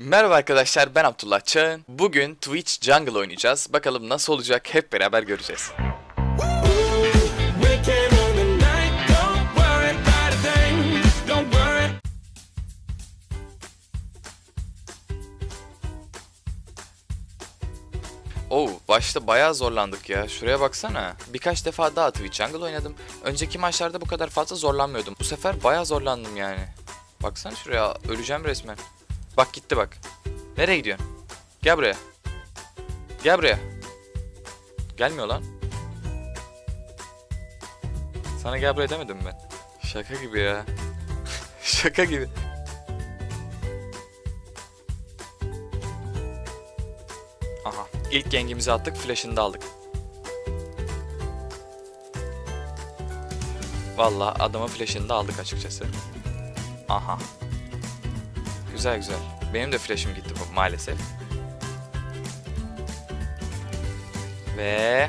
Merhaba arkadaşlar ben Abdullah Çağın. Bugün Twitch Jungle oynayacağız. Bakalım nasıl olacak hep beraber göreceğiz. Oo başta bayağı zorlandık ya. Şuraya baksana. Birkaç defa daha Twitch Jungle oynadım. Önceki maçlarda bu kadar fazla zorlanmıyordum. Bu sefer bayağı zorlandım yani. Baksana şuraya öleceğim resmen. Bak gitti bak. Nereye gidiyorsun? Gel buraya. Gel buraya. Gelmiyor lan. Sana gel buraya demedim ben. Şaka gibi ya. Şaka gibi. Aha. İlk gengimizi attık, flash'ını da aldık. Vallahi adamın flash'ını da aldık açıkçası. Aha. Güzel güzel. Benim de flash'ım gitti bu maalesef. Ve...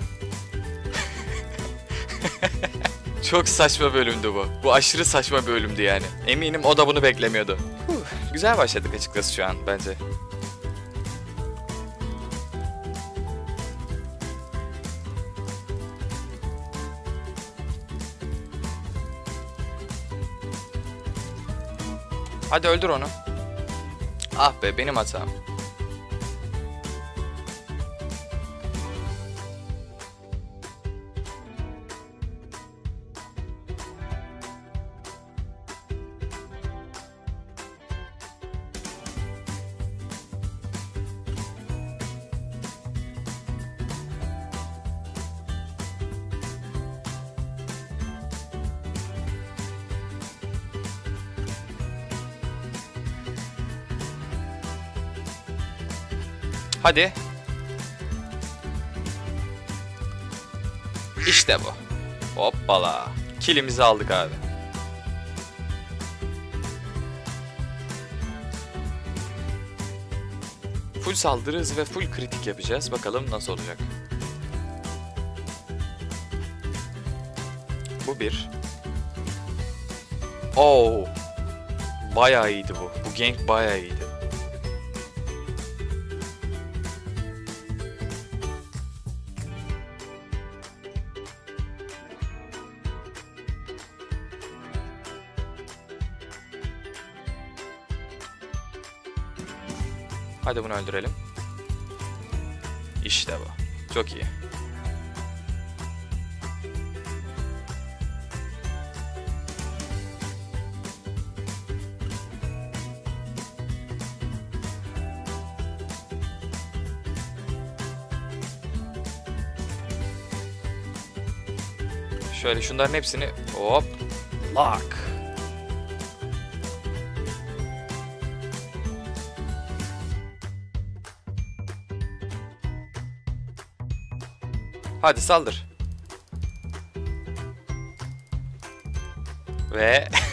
Çok saçma bölümdü bu. Bu aşırı saçma bölümdü yani. Eminim o da bunu beklemiyordu. Huh, güzel başladık açıkçası şu an bence. Hadi öldür onu. Ah be benim hatam. Hadi. İşte bu. Hoppala. Kilimizi aldık abi. Full saldırı ve full kritik yapacağız. Bakalım nasıl olacak. Bu bir. Oo. Bayağı iyiydi bu. Bu gank bayağı iyiydi. Hadi bunu öldürelim. İşte bu. Çok iyi. Şöyle şunların hepsini hop lock. Hadi saldır. Ve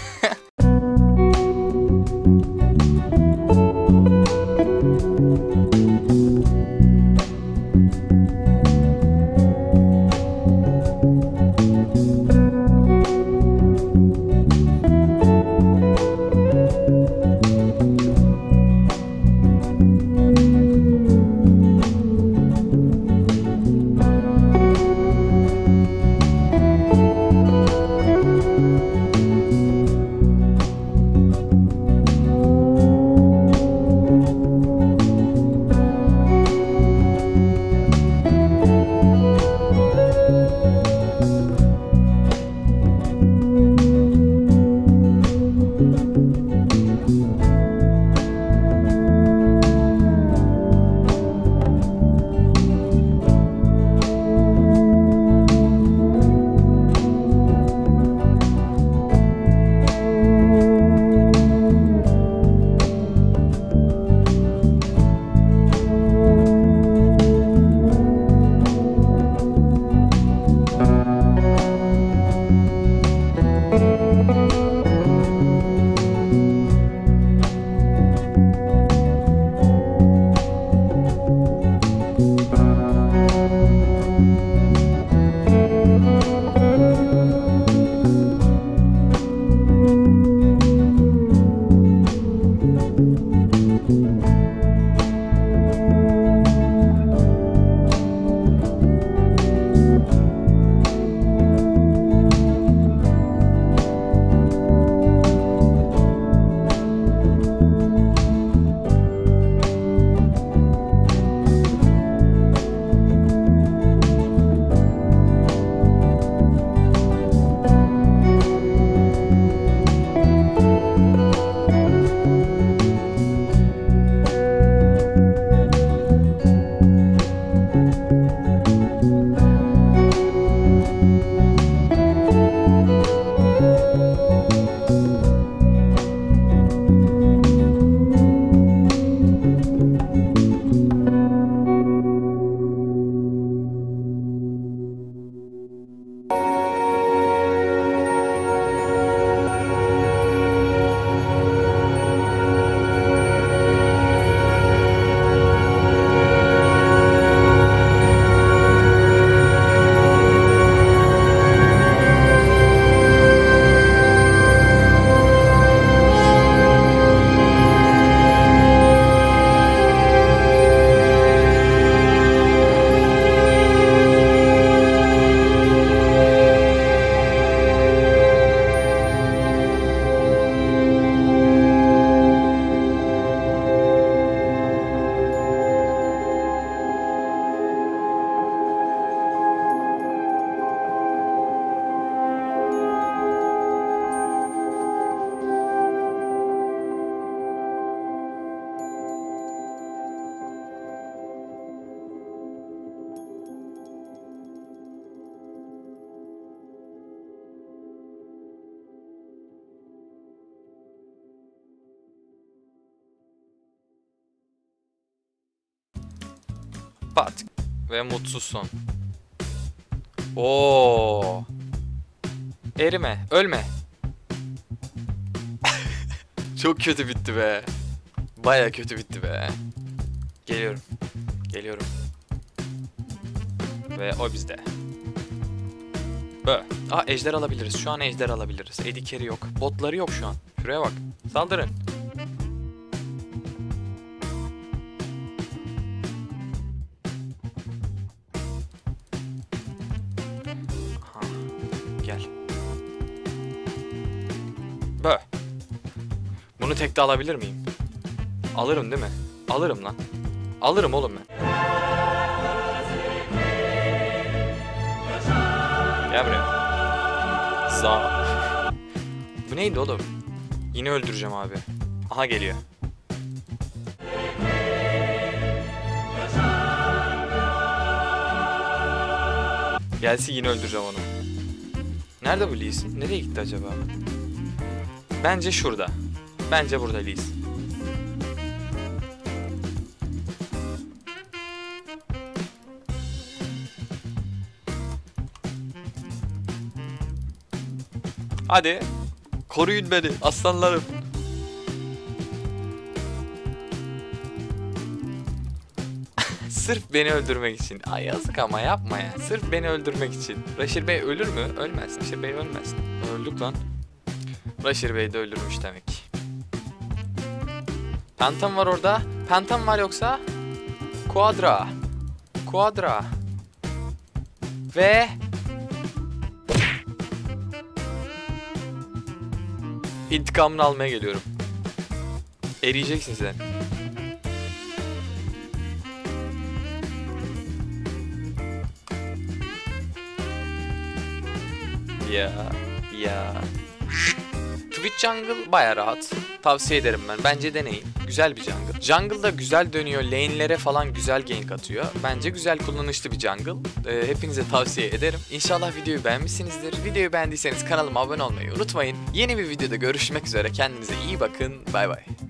Pat. Ve mutsuz son. Oo. Erime, ölme. Çok kötü bitti be. Baya kötü bitti be. Geliyorum. Geliyorum. Ve o bizde. Bö. Aa ejder alabiliriz. Şu an ejder alabiliriz. Carry yok. Botları yok şu an. Şuraya bak. Saldırın. Tekte alabilir miyim? Alırım değil mi? Alırım lan. Alırım oğlum ben. Gel buraya. Sağ. Bu neydi oğlum? Yine öldüreceğim abi. Aha geliyor. Gelsin yine öldüreceğim onu. Nerede bu Lee? Nereye gitti acaba? Bence şurada. Bence burada Lee Sin. Hadi. Koruyun beni aslanlarım. Sırf beni öldürmek için. Ay yazık ama yapma ya. Sırf beni öldürmek için. Raşir Bey ölür mü? Ölmez. Raşir Bey ölmez. Öldük lan. Raşir Bey de öldürmüş demek. Pentam var orada. Pentam var yoksa? Quadra. Quadra. Ve... İntikamını almaya geliyorum. Eriyeceksin sen. Ya ya. Twitch Jungle baya rahat. Tavsiye ederim ben. Bence deneyin. Güzel bir jungle. Jungle da güzel dönüyor. Lane'lere falan güzel gank atıyor. Bence güzel kullanışlı bir jungle. Ee, hepinize tavsiye ederim. İnşallah videoyu beğenmişsinizdir. Videoyu beğendiyseniz kanalıma abone olmayı unutmayın. Yeni bir videoda görüşmek üzere. Kendinize iyi bakın. Bay bay.